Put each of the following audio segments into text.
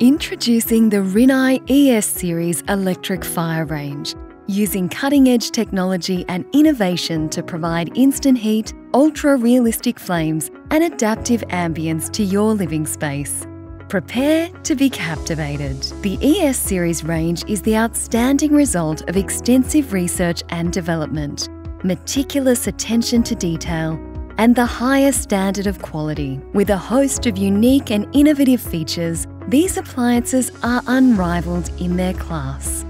Introducing the Rinnai ES Series electric fire range, using cutting edge technology and innovation to provide instant heat, ultra realistic flames, and adaptive ambience to your living space. Prepare to be captivated. The ES Series range is the outstanding result of extensive research and development, meticulous attention to detail, and the highest standard of quality. With a host of unique and innovative features, these appliances are unrivaled in their class.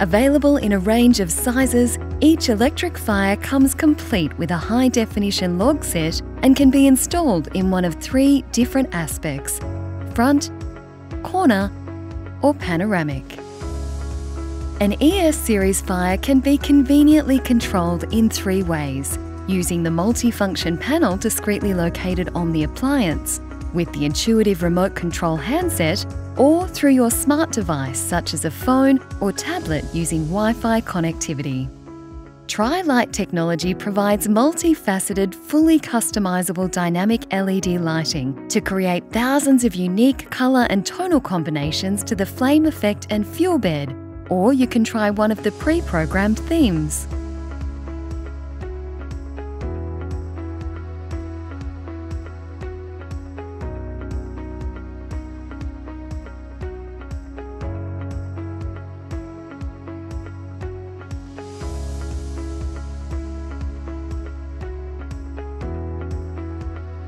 Available in a range of sizes, each electric fire comes complete with a high definition log set and can be installed in one of three different aspects front, corner, or panoramic. An ES series fire can be conveniently controlled in three ways using the multifunction panel discreetly located on the appliance, with the intuitive remote control handset, or through your smart device such as a phone or tablet using Wi Fi connectivity. Tri-Light technology provides multifaceted, fully customizable dynamic LED lighting to create thousands of unique colour and tonal combinations to the flame effect and fuel bed, or you can try one of the pre-programmed themes.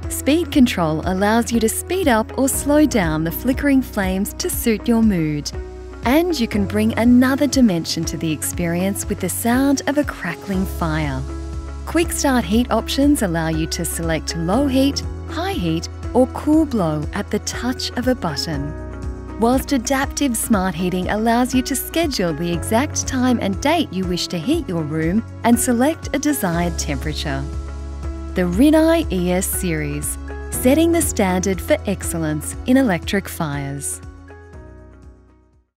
Speed control allows you to speed up or slow down the flickering flames to suit your mood. And you can bring another dimension to the experience with the sound of a crackling fire. Quick start heat options allow you to select low heat, high heat, or cool blow at the touch of a button. Whilst adaptive smart heating allows you to schedule the exact time and date you wish to heat your room and select a desired temperature the Rinnai ES series, setting the standard for excellence in electric fires.